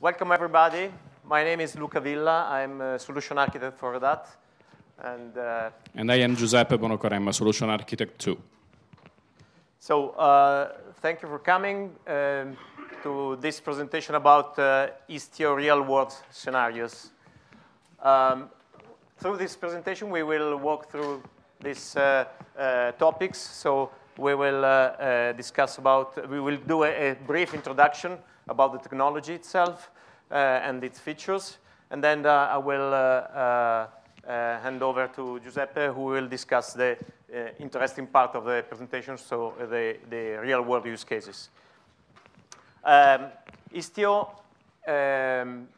welcome everybody. My name is Luca Villa. I'm a solution architect for that. And, uh, and I am Giuseppe Bonocore. I'm a solution architect too. So uh, thank you for coming um, to this presentation about uh, Istio real-world scenarios. Um, through this presentation, we will walk through these uh, uh, topics. So we will uh, uh, discuss about, we will do a, a, brief introduction about the technology itself uh, and its features. And then I will hand over to Giuseppe, who will discuss the interesting part of the presentation, so the, the real-world use cases. Um, Istio, um,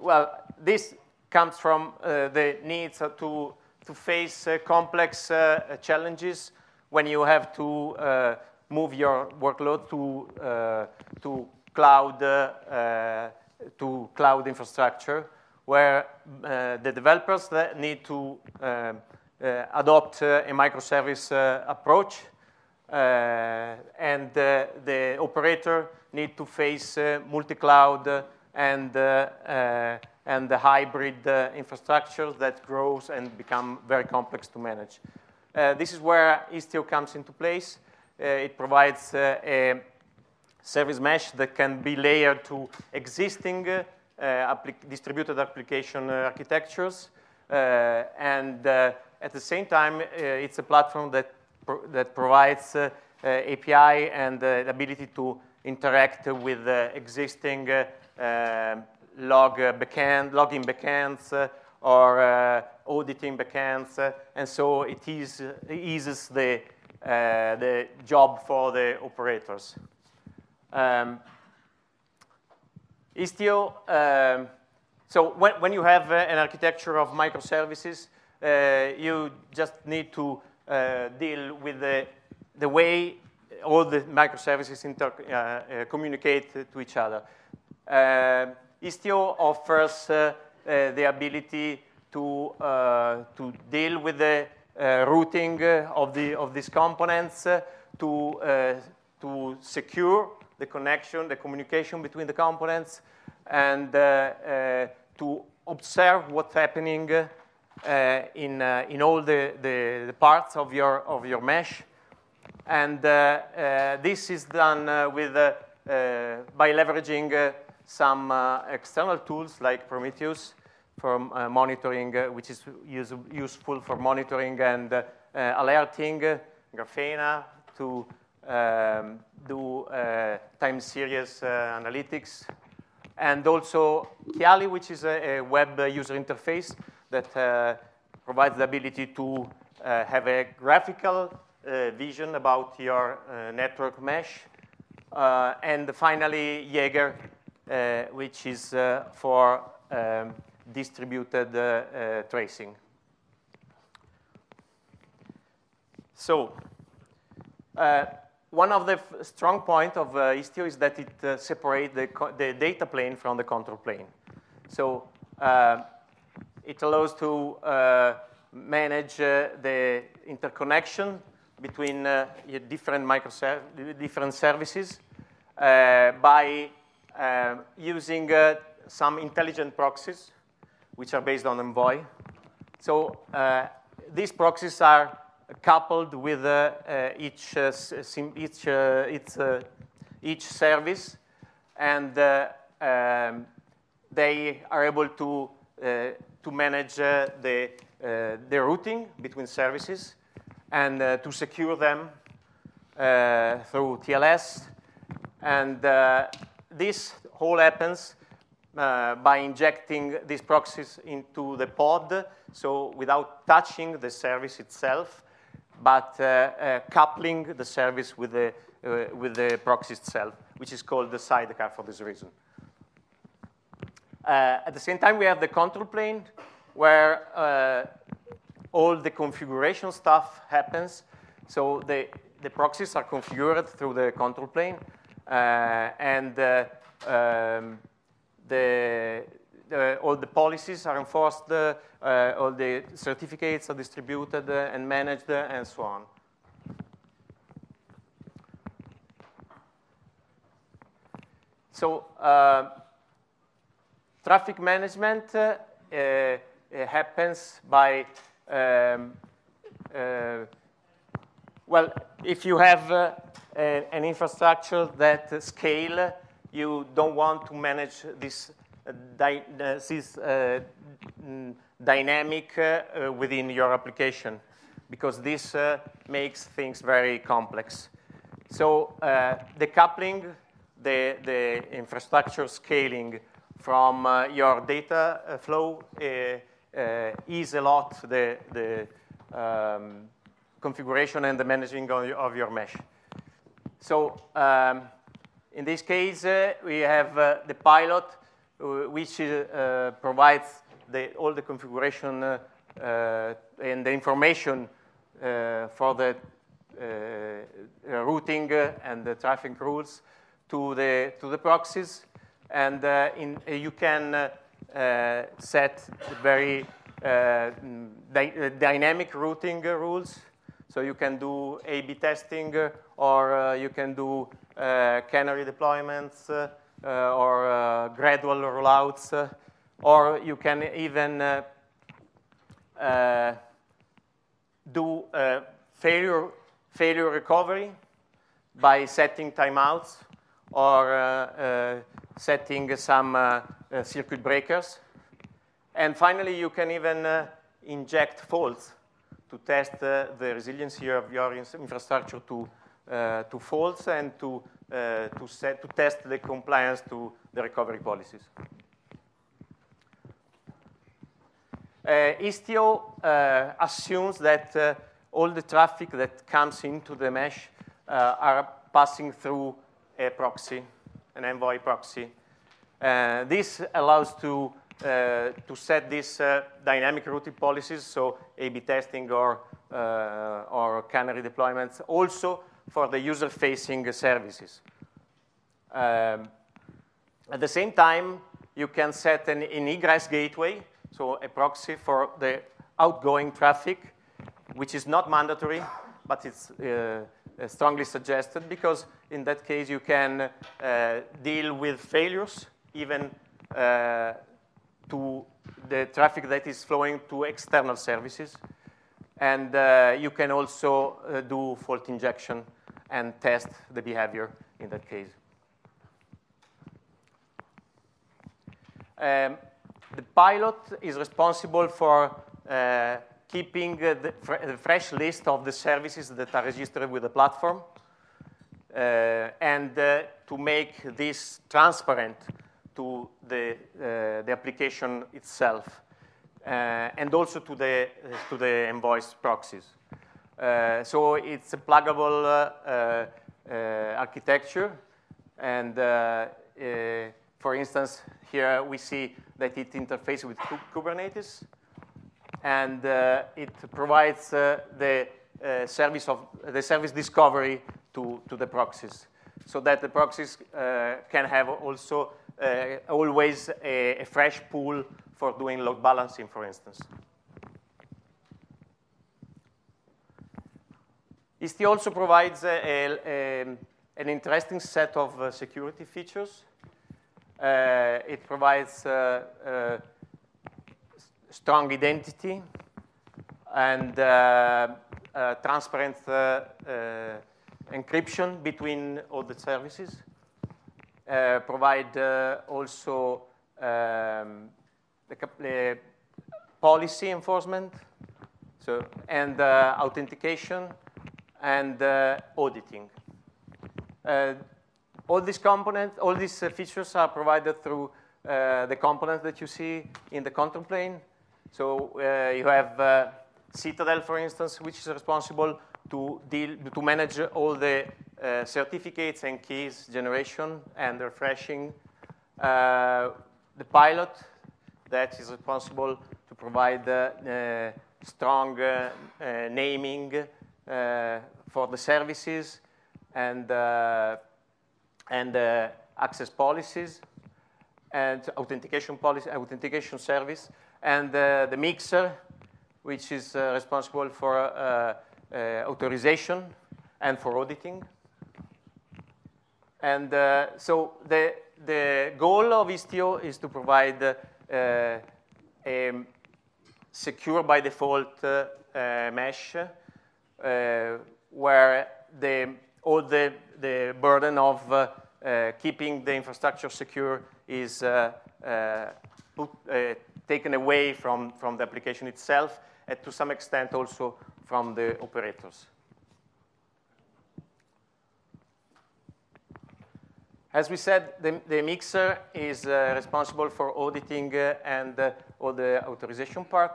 well, this comes from uh, the needs to, to face uh, complex uh, challenges when you have to uh, move your workload to, uh, to, cloud, uh, to cloud infrastructure, where the developers need to adopt a microservice approach, and the operator need to face multi-cloud and and the hybrid uh, infrastructure that grows and become very complex to manage. Uh, this is where Istio comes into place. Uh, it provides uh, a service mesh that can be layered to existing uh, applic distributed application uh, architectures. Uh, and at the same time, it's a platform that, pro that provides API and the ability to interact with existing log backend, logging backends, or uh, auditing backends. Uh, and so it is, eases the, uh, the job for the operators. Um, Istio, um, so when, when you have an architecture of microservices, you just need to deal with the, the way all the microservices inter, uh, uh, communicate to each other. Uh, Istio offers uh, the ability to, uh, to deal with the uh, routing of, the, of these components, to, to secure the connection, the communication between the components, and to observe what's happening uh, in, uh, in all the, the, the, parts of your, of your mesh. And uh, this is done with, by leveraging some uh, external tools like Prometheus for uh, monitoring, uh, which is use, useful for monitoring and alerting, Grafana to um, do time series analytics, and also Kiali, which is a, a web user interface that uh, provides the ability to uh, have a graphical uh, vision about your network mesh. and finally, Jaeger, uh, which is uh, for um, distributed uh, tracing. So one of the strong points of uh, Istio is that it uh, separates the, the, data plane from the control plane. So uh, it allows to manage the interconnection between different, different services by uh, using uh, some intelligent proxies, which are based on Envoy. So uh, these proxies are coupled with uh, uh, each, uh, each, each, each service, and um, they are able to, to manage the, the routing between services and to secure them through TLS. And this all happens uh, by injecting these proxies into the pod, so without touching the service itself, but uh, uh, coupling the service with the, uh, with the proxy itself, which is called the sidecar for this reason. At the same time, we have the control plane, where all the configuration stuff happens. So the, the proxies are configured through the control plane. And um, the, the, all the policies are enforced, uh, all the certificates are distributed and managed, and so on. So uh, traffic management happens by um, well, if you have uh, an infrastructure that uh, scale, you don't want to manage this, uh, this mm, dynamic within your application because this makes things very complex. So decoupling the, the infrastructure scaling from uh, your data flow uh, uh, is a lot the, the um, configuration and the managing of your mesh. So um, in this case, uh, we have uh, the pilot, uh, Uh, which uh, provides the, all the configuration uh, uh, and the information uh, for the uh, routing and the traffic rules to the, to the proxies. And in, you can set very dy dynamic routing rules so you can do A-B testing, uh, or uh, you can do uh, canary deployments, or gradual rollouts, or you can even do failure, failure recovery by setting timeouts or uh, uh, setting some uh, circuit breakers. And finally, you can even inject faults to test uh, the resiliency of your infrastructure to, uh, to faults and to, uh, to, set, to test the compliance to the recovery policies. Istio assumes that all the traffic that comes into the mesh are passing through a proxy, an envoy proxy. Uh, this allows to uh, to set these uh, dynamic routing policies, so A-B testing or, uh, or canary deployments, also for the user-facing services. Um, at the same time, you can set an, an egress gateway, so a proxy for the outgoing traffic, which is not mandatory, but it's uh, strongly suggested because in that case you can uh, deal with failures even uh, to the traffic that is flowing to external services. And uh, you can also uh, do fault injection and test the behavior in that case. Um, the pilot is responsible for uh, keeping the, fr the, fresh list of the services that are registered with the platform uh, and uh, to make this transparent to the, uh, the application itself, and also to the, uh, to the Envoys proxies. so it's a pluggable architecture, and for instance, here we see that it interfaces with Kubernetes, and uh, it provides uh, the uh, service of the service discovery to, to the proxies, so that the proxies can have also uh, always a, a, fresh pool for doing load balancing, for instance. Istio also provides a, a, an interesting set of uh, security features. Uh, it provides uh, uh, strong identity and uh, transparent encryption between all the services. Uh, provide uh, also um, the, policy enforcement, so and uh, authentication and auditing. all these components, all these features are provided through the components that you see in the control plane. So you have Citadel, for instance, which is responsible to deal to manage all the uh, certificates and keys generation and refreshing. Uh, the pilot that is responsible to provide uh, strong uh, naming uh, for the services and, and access policies and authentication policy, authentication service, and the mixer, which is responsible for authorization and for auditing. And uh, so the, the goal of Istio is to provide uh, a secure by default uh, uh, mesh uh, where the, all the, the burden of uh, uh, keeping the infrastructure secure is put, taken away from, from the application itself and to some extent also from the operators. As we said, the, the mixer is uh, responsible for auditing uh, and uh, all the authorization part.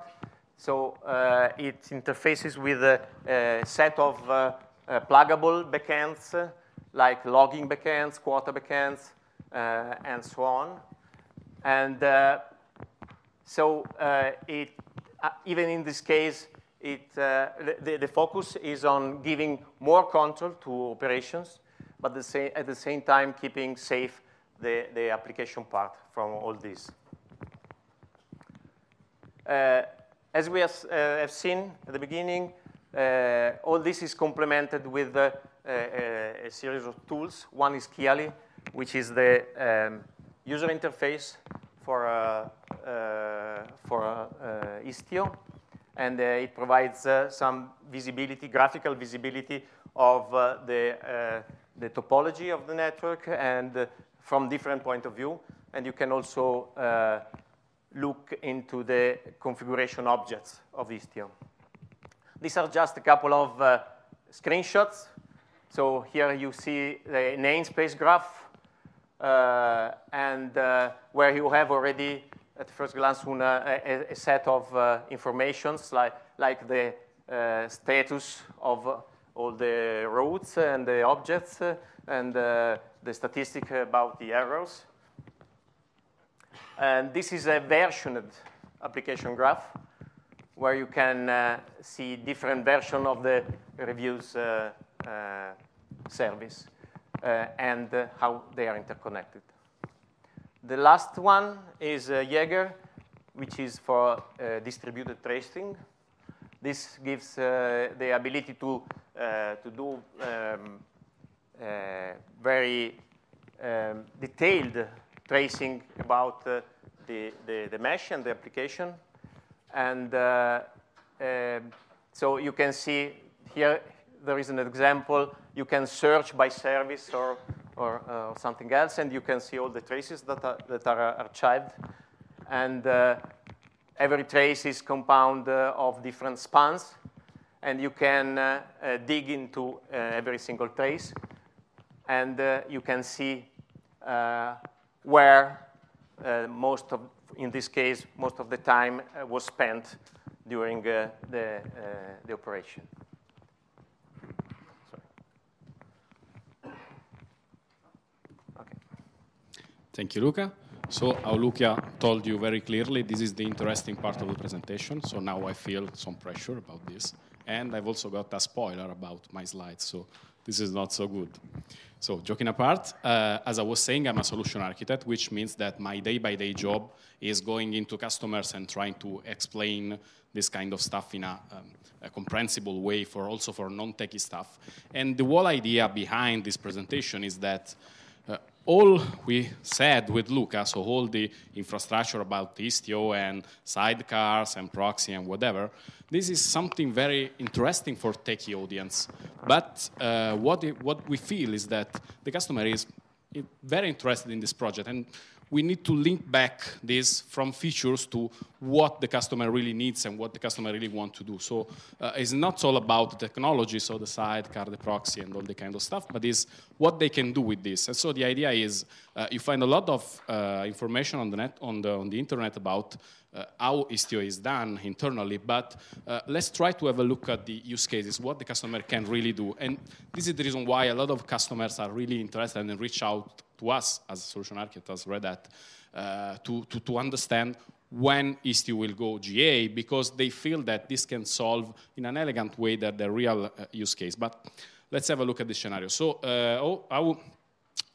So uh, it interfaces with a, a set of uh, uh, pluggable backends, like logging backends, quota backends, and so on. And so it, even in this case, it, the, the focus is on giving more control to operations but the same, at the same time keeping safe the, the application part from all this. Uh, as we have, uh, have, seen at the beginning, uh, all this is complemented with uh, a, a, series of tools. One is Kiali, which is the um, user interface for, uh, uh, for Istio. And it provides some visibility, graphical visibility of the the topology of the network and uh, from different point of view. And you can also uh, look into the configuration objects of Istio. These are just a couple of uh, screenshots. So here you see the namespace graph, uh, and uh, where you have already, at first glance, a, a, set of uh, informations like, like the status of all the routes and the objects and uh, the statistic about the errors. And this is a versioned application graph where you can uh, see different versions of the reviews uh, uh service uh, and uh, how they are interconnected. The last one is Jaeger, which is for distributed tracing. This gives the ability to uh, to do um, uh, very um, detailed tracing about uh, the, the, the, mesh and the application. And um, so you can see here, there is an example. You can search by service or, or uh, something else, and you can see all the traces that are, that are archived. And uh, every trace is compound uh, of different spans and you can uh, uh, dig into uh, every single trace, and you can see where most of, in this case, most of the time was spent during the, the operation. Thank you, Luca. So Luca told you very clearly, this is the interesting part of the presentation. So now I feel some pressure about this. And I've also got a spoiler about my slides, so this is not so good. So joking apart, uh, as I was saying, I'm a solution architect, which means that my day-by-day -day job is going into customers and trying to explain this kind of stuff in a, um, a comprehensible way for also for non-techie stuff. And the whole idea behind this presentation is that all we said with Luca, so all the infrastructure about Istio and sidecars and proxy and whatever, this is something very interesting for techie audience. But uh, what, it, what we feel is that the customer is very interested in this project. And we need to link back this from features to what the customer really needs and what the customer really wants to do. So uh, it's not all about the technology, so the sidecar, the proxy, and all the kind of stuff, but is what they can do with this. And so the idea is uh, you find a lot of uh, information on the net, on the, on the internet about uh, how Istio is done internally, but uh, let's try to have a look at the use cases, what the customer can really do. And this is the reason why a lot of customers are really interested and reach out to us as solution architect, as Red Hat, uh, to, to, to understand when Istio will go GA because they feel that this can solve in an elegant way that the real uh, use case. But let's have a look at the scenario. So uh, oh,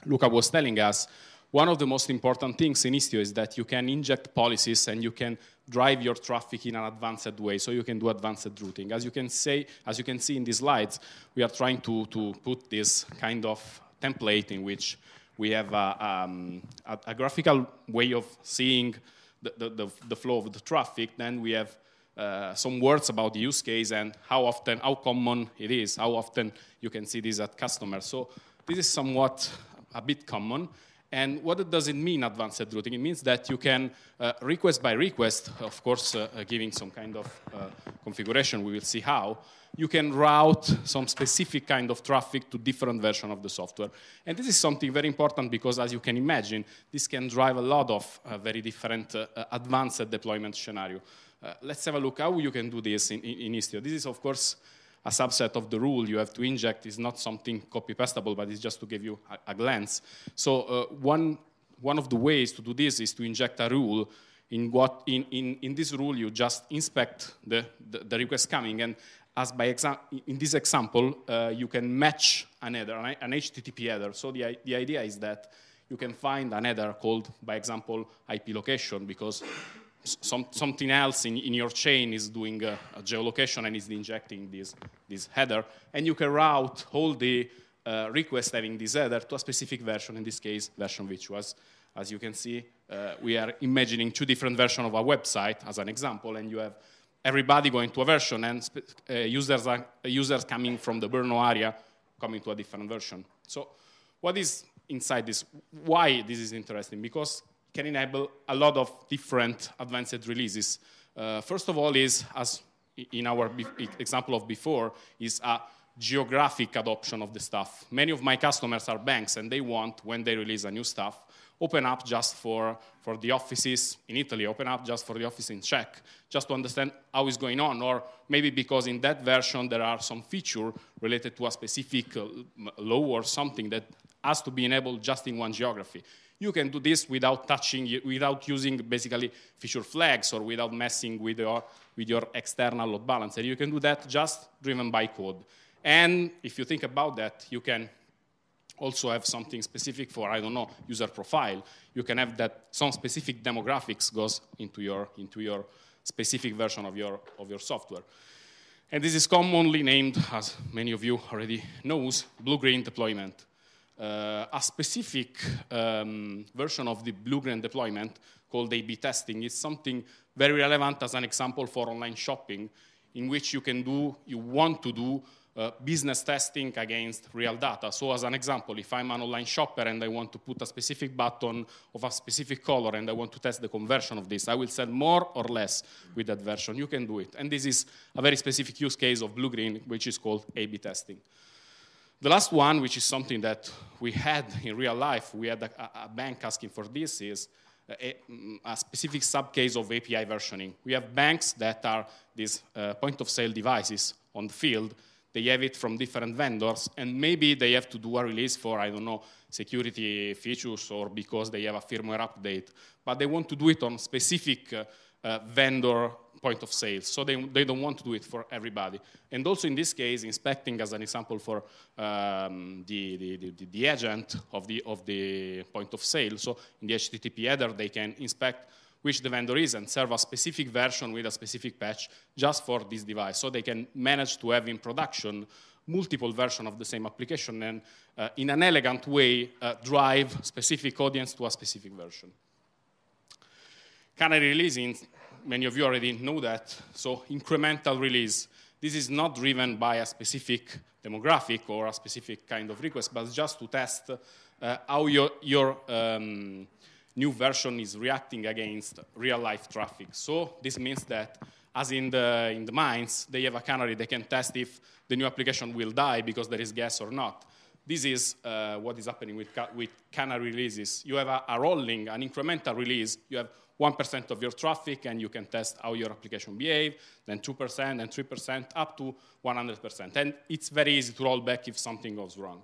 Luca was telling us, one of the most important things in Istio is that you can inject policies and you can drive your traffic in an advanced way, so you can do advanced routing. As you can say, as you can see in these slides, we are trying to, to put this kind of template in which we have a, um, a, a graphical way of seeing the, the, the, flow of the traffic. Then we have uh, some words about the use case and how often, how common it is, how often you can see this at customers. So this is somewhat a bit common. And what does it mean, advanced routing? It means that you can uh, request by request, of course, uh, uh giving some kind of uh, configuration, we will see how, you can route some specific kind of traffic to different version of the software. And this is something very important because, as you can imagine, this can drive a lot of uh, very different advanced deployment scenario. let's have a look how you can do this in, in, in Istio. This is, of course, a subset of the rule you have to inject It's not something copy-pastable, but it's just to give you a, a glance. So uh, one, one of the ways to do this is to inject a rule in what in, in, in this rule you just inspect the, the, the request coming and as by exam in this example uh, you can match an header, an, an HTTP header. So the, the idea is that you can find an header called by example IP location because some, something else in, in your chain is doing a, a, geolocation and is injecting this, this header, and you can route all the uh, requests having this header to a specific version, in this case, version which was, as you can see, uh, we are imagining two different versions of a website as an example, and you have everybody going to a version and uh, users, are, users coming from the Brno area coming to a different version. So what is inside this? Why this is interesting? Because it can enable a lot of different advanced releases. Uh, first of all is, as in our example of before, is a geographic adoption of the stuff. Many of my customers are banks and they want, when they release a new stuff, open up just for, for the offices in Italy, open up just for the office in Czech, just to understand how it's going on, or maybe because in that version there are some feature related to a specific uh, law or something that has to be enabled just in one geography. You can do this without touching, without using basically feature flags or without messing with your, with your external load balancer. You can do that just driven by code. And if you think about that, you can also have something specific for, I don't know, user profile. You can have that some specific demographics goes into your, into your specific version of your, of your software. And this is commonly named, as many of you already knows, blue-green deployment uh, a specific um, version of the blue-green deployment called A-B testing is something very relevant as an example for online shopping in which you can do, you want to do uh, business testing against real data. So as an example, if I'm an online shopper and I want to put a specific button of a specific color and I want to test the conversion of this, I will sell more or less with that version. You can do it. And this is a very specific use case of blue-green, which is called A-B testing. The last one, which is something that we had in real life, we had a, a bank asking for this, is a, a, specific subcase of API versioning. We have banks that are these uh, point of sale devices on the field. They have it from different vendors, and maybe they have to do a release for, I don't know, security features or because they have a firmware update. But they want to do it on specific uh, uh, vendor point of sale. So they, they don't want to do it for everybody. And also in this case, inspecting as an example for um, the, the, the, the, agent of the, of the point of sale. So in the HTTP header, they can inspect which the vendor is and serve a specific version with a specific patch just for this device. So they can manage to have in production multiple versions of the same application and uh, in an elegant way uh, drive specific audience to a specific version. Canary releasing many of you already know that. So incremental release. This is not driven by a specific demographic or a specific kind of request, but just to test uh, how your, your um, new version is reacting against real life traffic. So this means that as in the, in the mines, they have a canary, they can test if the new application will die because there is gas or not. This is uh, what is happening with, with canary releases. You have a, a rolling, an incremental release. You have 1% of your traffic and you can test how your application behave, then 2%, then 3%, up to 100%. And it's very easy to roll back if something goes wrong.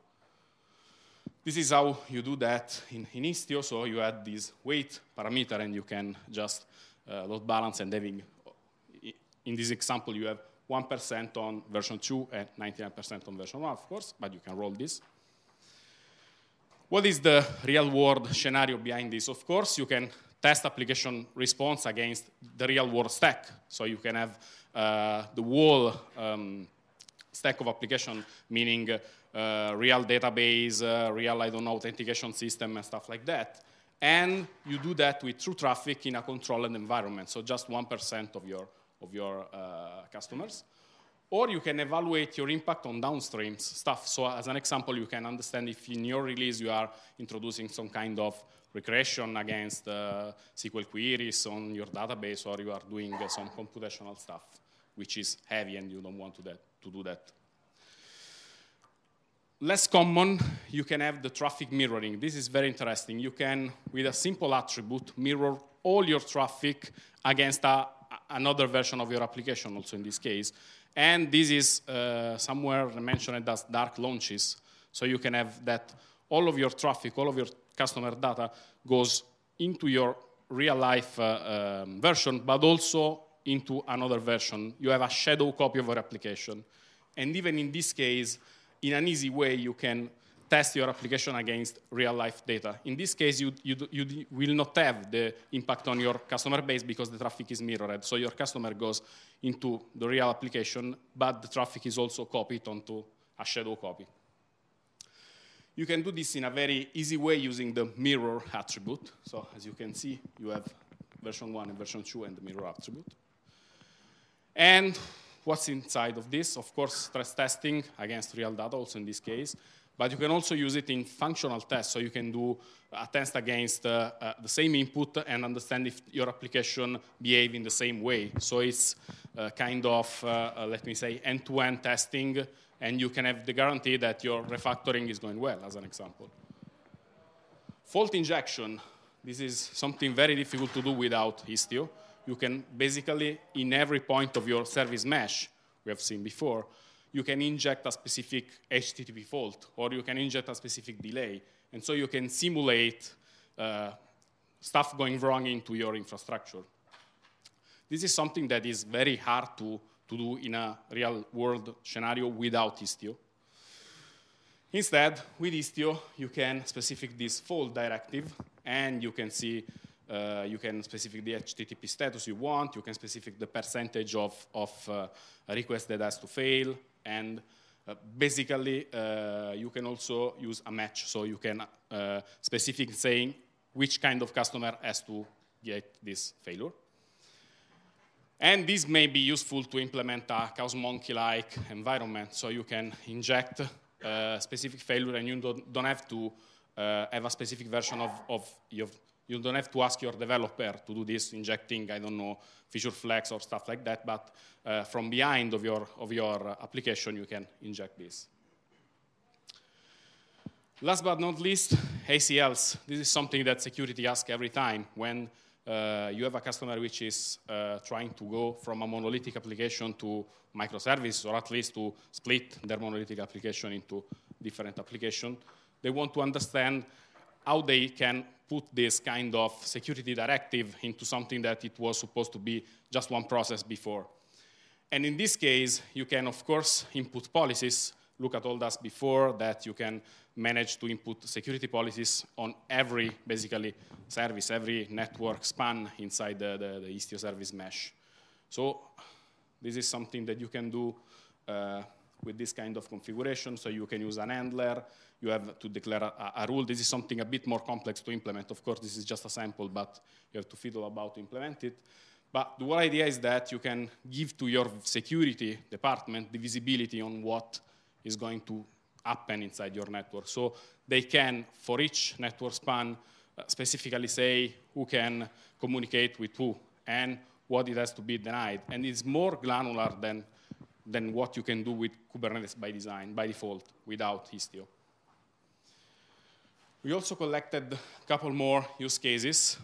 This is how you do that in, in Istio. So you add this weight parameter and you can just uh, load balance and having, in this example, you have 1% on version 2 and 99% on version 1, of course, but you can roll this. What is the real world scenario behind this? Of course, you can test application response against the real world stack. So you can have uh, the whole um, stack of application, meaning uh, real database, uh, real, I don't know, authentication system and stuff like that. And you do that with true traffic in a controlled environment, so just 1% of your, of your uh, customers. Or you can evaluate your impact on downstream stuff. So as an example, you can understand if in your release you are introducing some kind of regression against uh, SQL queries on your database, or you are doing some computational stuff, which is heavy and you don't want to, that, to do that. Less common, you can have the traffic mirroring. This is very interesting. You can, with a simple attribute, mirror all your traffic against a, another version of your application, also in this case. And this is uh, somewhere mentioned as dark launches. So you can have that all of your traffic, all of your customer data goes into your real life uh, um, version, but also into another version. You have a shadow copy of your application. And even in this case, in an easy way, you can test your application against real life data. In this case, you, you, you will not have the impact on your customer base because the traffic is mirrored. So your customer goes into the real application, but the traffic is also copied onto a shadow copy. You can do this in a very easy way using the mirror attribute. So as you can see, you have version 1 and version 2 and the mirror attribute. And what's inside of this? Of course, stress testing against real data, also in this case. But you can also use it in functional tests. So you can do a test against uh, uh, the same input and understand if your application behave in the same way. So it's uh, kind of, uh, uh, let me say, end-to-end -end testing, and you can have the guarantee that your refactoring is going well, as an example. Fault injection. This is something very difficult to do without Istio. You can basically, in every point of your service mesh, we have seen before, you can inject a specific HTTP fault, or you can inject a specific delay. And so you can simulate uh, stuff going wrong into your infrastructure. This is something that is very hard to, to do in a real world scenario without Istio. Instead, with Istio, you can specific this fault directive, and you can see uh, you can specify the HTTP status you want. You can specify the percentage of, of uh, that has to fail. And uh, basically, uh, you can also use a match. So you can uh, specific saying which kind of customer has to get this failure. And this may be useful to implement a Chaos Monkey-like environment. So you can inject a specific failure and you don't, don't have to uh, have a specific version of, of your you don't have to ask your developer to do this, injecting, I don't know, feature flags or stuff like that, but uh, from behind of your, of your application, you can inject this. Last but not least, ACLs. This is something that security asks every time when uh, you have a customer which is uh, trying to go from a monolithic application to microservice, or at least to split their monolithic application into different applications. They want to understand how they can put this kind of security directive into something that it was supposed to be just one process before. And in this case, you can, of course, input policies. Luca told us before that you can manage to input security policies on every, basically, service, every network span inside the, the, the Istio service mesh. So this is something that you can do uh, with this kind of configuration. So you can use an handler, you have to declare a, a, rule. This is something a bit more complex to implement. Of course, this is just a sample, but you have to fiddle about to implement it. But the whole idea is that you can give to your security department the visibility on what is going to happen inside your network. So they can, for each network span, uh, specifically say who can communicate with who and what it has to be denied. And it's more granular than, than what you can do with Kubernetes by design, by default, without Istio. We also collected a couple more use cases.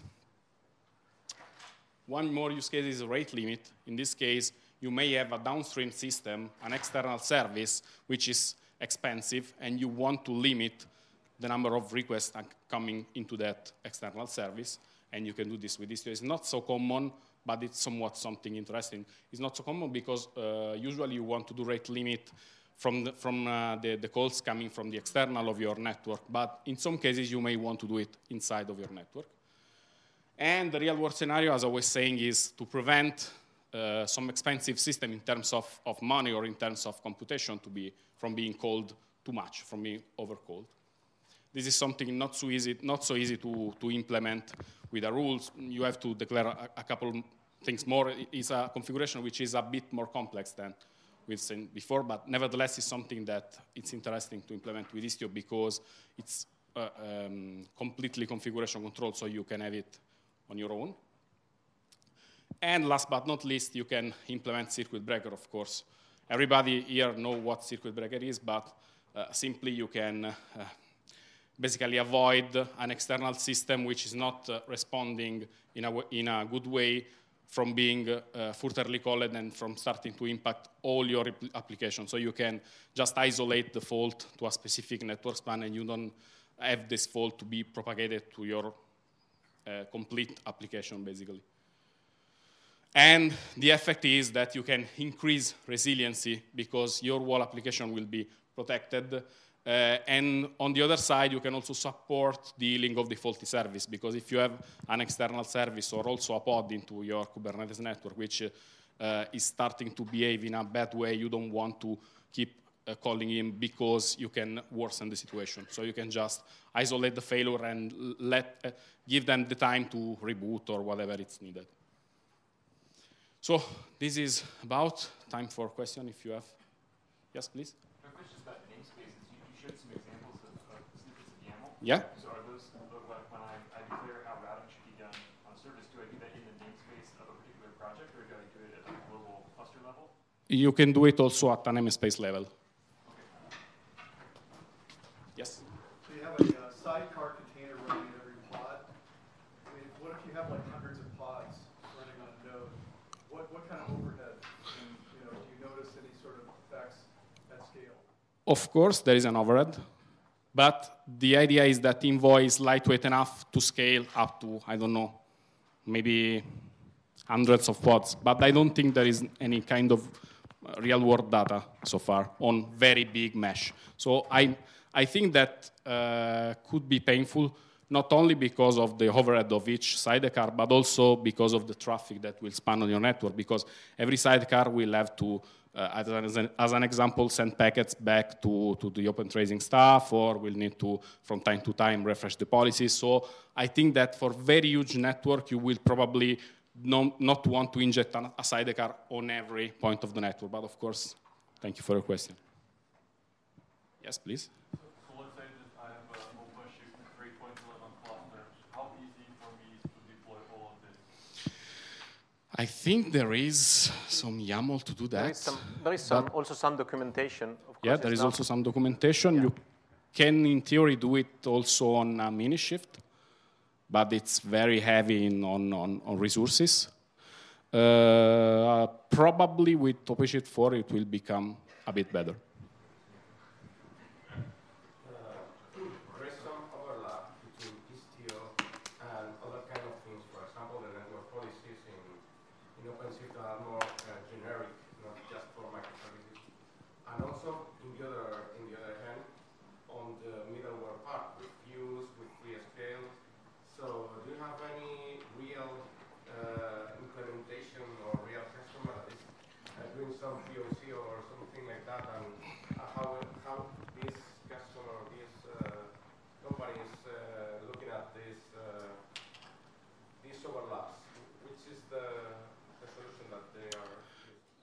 One more use case is rate limit. In this case, you may have a downstream system, an external service, which is expensive, and you want to limit the number of requests coming into that external service, and you can do this with Istio. It's not so common, but it's somewhat something interesting. It's not so common because uh, usually you want to do rate limit from, the, from uh, the, the, calls coming from the external of your network, but in some cases you may want to do it inside of your network. And the real world scenario, as I was saying, is to prevent uh, some expensive system in terms of, of money or in terms of computation to be, from being called too much from being overcalled. This is something not so easy, not so easy to, to implement with the rules. You have to declare a, a couple things more. It's a configuration which is a bit more complex than we've seen before, but nevertheless it's something that it's interesting to implement with Istio because it's uh, um, completely configuration controlled, so you can have it on your own. And last but not least, you can implement circuit breaker, of course. Everybody here know what circuit breaker is, but uh, simply you can uh, basically avoid an external system which is not uh, responding in a, in a good way from being uh, furtherly called and from starting to impact all your applications. So you can just isolate the fault to a specific network span and you don't have this fault to be propagated to your uh, complete application, basically. And the effect is that you can increase resiliency because your whole application will be protected. Uh, and on the other side, you can also support dealing of the faulty service because if you have an external service or also a pod into your Kubernetes network, which uh, is starting to behave in a bad way, you don't want to keep uh, calling him because you can worsen the situation. So you can just isolate the failure and let, uh, give them the time to reboot or whatever it's needed. So this is about time for question if you have. Yes, please. My question is about namespaces. You, you showed some examples of, of snippets of YAML. Yeah. So are those, like when I, I declare how routing should be done on a service, do I do that in the namespace of a particular project or do I do it at a global cluster level? You can do it also at an namespace level. Yes? So you have a uh, sidecar container running in every pod. I mean, what if you have like hundreds of pods running on a node? What, what kind of overhead? And, you know, do you notice any sort of effects at scale? Of course, there is an overhead, but the idea is that Envoy is lightweight enough to scale up to, I don't know, maybe hundreds of pods. But I don't think there is any kind of uh, real world data so far on very big mesh. So I, I think that uh, could be painful, not only because of the overhead of each sidecar, but also because of the traffic that will span on your network, because every sidecar will have to uh, as, an, as, an, example, send packets back to, to the open tracing stuff, or we'll need to, from time to time, refresh the policies. So I think that for very huge network, you will probably not, not want to inject a sidecar on every point of the network. But of course, thank you for your question. Yes, please. I think there is some YAML to do that. There is some, there is some also some documentation. yeah, there is also some documentation. Yeah. You can, in theory, do it also on a Minishift, but it's very heavy in, on, on, on resources. Uh, probably with OpenShift 4, it will become a bit better.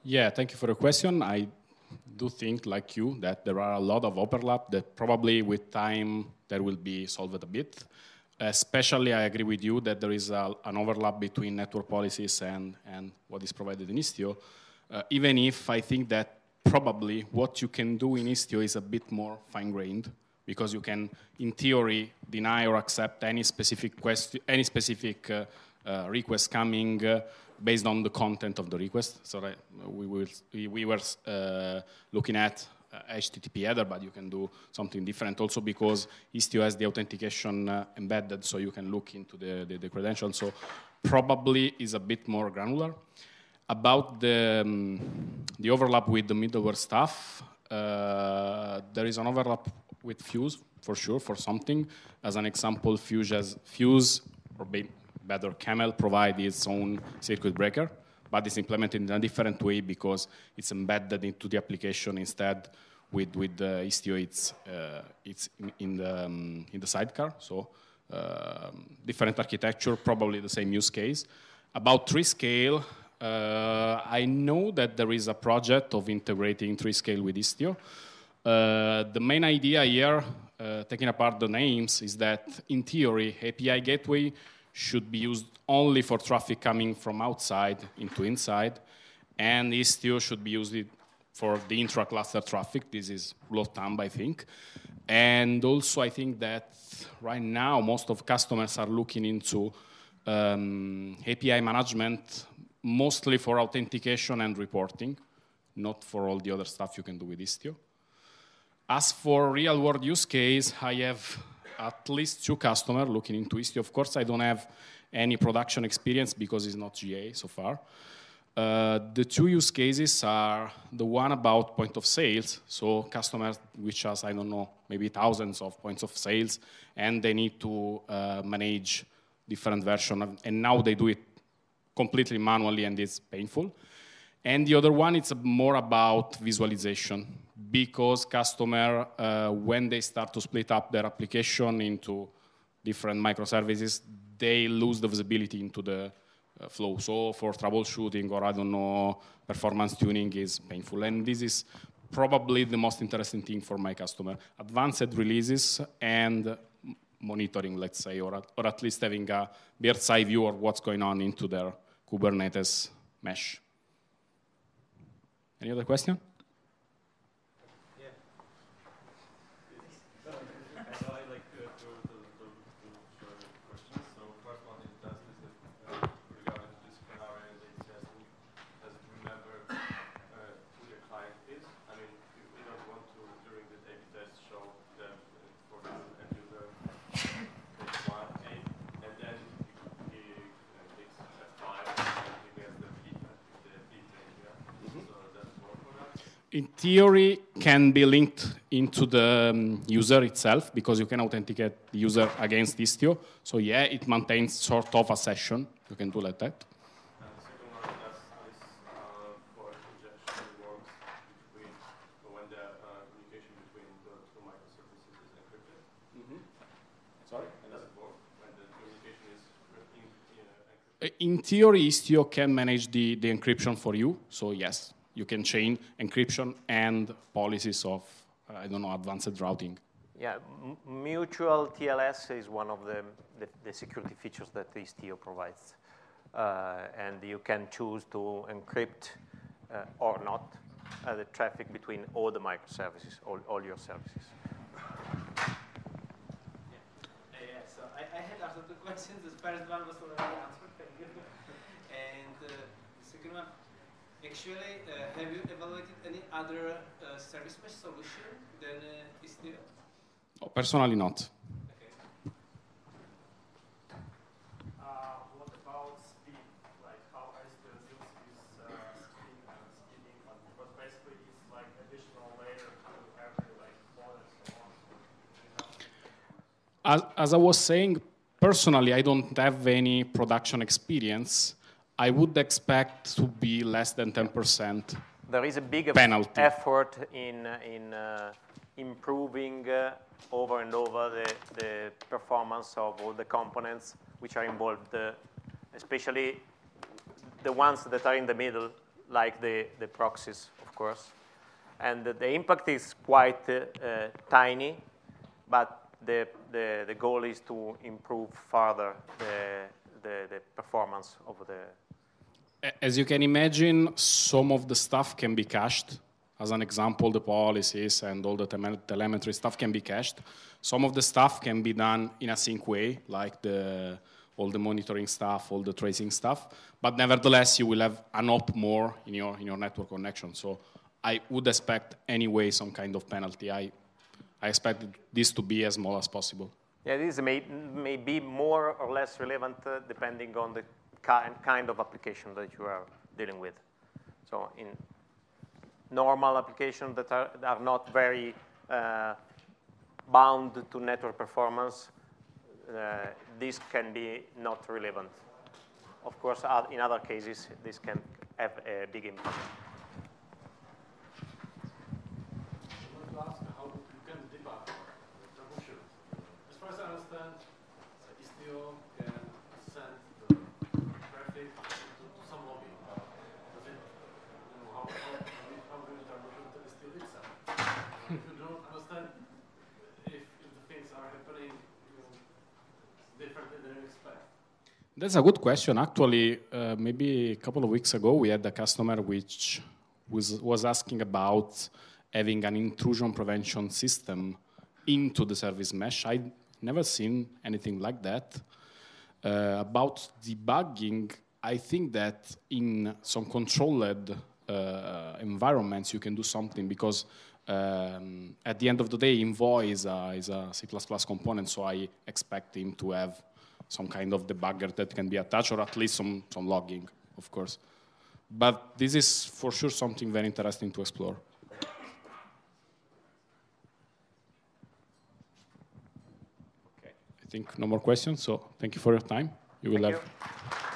Yeah, thank you for the question. I do think, like you, that there are a lot of overlap that probably with time there will be solved a bit. Especially, I agree with you that there is a, an overlap between network policies and, and what is provided in Istio. Uh, even if I think that probably what you can do in Istio is a bit more fine-grained because you can, in theory, deny or accept any specific question, any specific uh, uh, request coming uh, based on the content of the request. So that we, will, we, we were uh, looking at HTTP header, but you can do something different also because Istio has the authentication uh, embedded, so you can look into the, the, the, credentials. So probably is a bit more granular. About the, um, the overlap with the middleware stuff, uh, there is an overlap with Fuse, for sure, for something. As an example, Fuse has Fuse, or better, Camel provide its own circuit breaker, but it's implemented in a different way because it's embedded into the application. Instead, with with uh, Istio, it's uh, it's in, in the um, in the sidecar. So um, different architecture, probably the same use case. About 3scale, uh, I know that there is a project of integrating 3scale with Istio. Uh, the main idea here, uh, taking apart the names, is that in theory, API gateway should be used only for traffic coming from outside into inside, and Istio should be used for the intra-cluster traffic. This is thumb, I think. And also, I think that right now, most of customers are looking into um, API management, mostly for authentication and reporting, not for all the other stuff you can do with Istio. As for real-world use case, I have at least two customers looking into Istio. Of course, I don't have any production experience because it's not GA so far. Uh, the two use cases are the one about point of sales, so customers which has, I don't know, maybe thousands of points of sales, and they need to uh, manage different versions, and now they do it completely manually and it's painful. And the other one, it's more about visualization, because customer, uh, when they start to split up their application into different microservices, they lose the visibility into the uh, flow. So for troubleshooting or I don't know, performance tuning is painful. And this is probably the most interesting thing for my customer. Advanced releases and monitoring, let's say, or at, or at least having a bird's eye view of what's going on into their Kubernetes mesh. Any other question? In theory can be linked into the um, user itself because you can authenticate the user against Istio. So yeah, it maintains sort of a session. You can do like that. In theory, Istio can manage the, the encryption for you. So yes, you can chain encryption and policies of, uh, I don't know, advanced routing. Yeah, mutual TLS is one of the, the, the security features that Istio provides. Uh, and you can choose to encrypt uh, or not uh, the traffic between all the microservices, all, all your services. Yeah, yeah so I, I had also two questions. The first one was already answered, thank you. And uh, the second one, Actually, uh, have you evaluated any other uh, service mesh solution than uh, Istio? Oh, personally, not. Okay. Uh, what about speed? Like how Istio uses uh, speed and speeding? Because basically it's like additional layer to every like pod and so on. As, as I was saying, personally, I don't have any production experience. I would expect to be less than 10%. There is a big penalty. effort in, in uh, improving uh, over and over the, the performance of all the components which are involved, uh, especially the ones that are in the middle, like the, the proxies, of course. And the, the impact is quite uh, tiny, but the, the, the goal is to improve further the, the, the performance of the as you can imagine, some of the stuff can be cached. As an example, the policies and all the telemetry stuff can be cached. Some of the stuff can be done in a sync way, like the, all the monitoring stuff, all the tracing stuff. But nevertheless, you will have an op more in your, in your network connection. So I would expect anyway some kind of penalty. I, I expect this to be as small as possible. Yeah, this may, may be more or less relevant uh, depending on the kind, kind of application that you are dealing with. So in normal applications that are, are not very uh, bound to network performance, uh, this can be not relevant. Of course, in other cases, this can have a big impact. That's a good question. Actually, uh, maybe a couple of weeks ago, we had a customer which was, was asking about having an intrusion prevention system into the service mesh. I've never seen anything like that. Uh, about debugging, I think that in some controlled uh, environments, you can do something because um, at the end of the day, Envoy a, is a C++ component, so I expect him to have some kind of debugger that can be attached, or at least some, some logging, of course. But this is for sure something very interesting to explore. Okay. I think no more questions, so thank you for your time. You will Thank have. you.